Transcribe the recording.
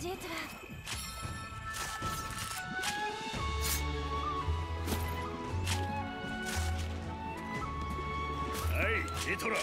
はいエトラ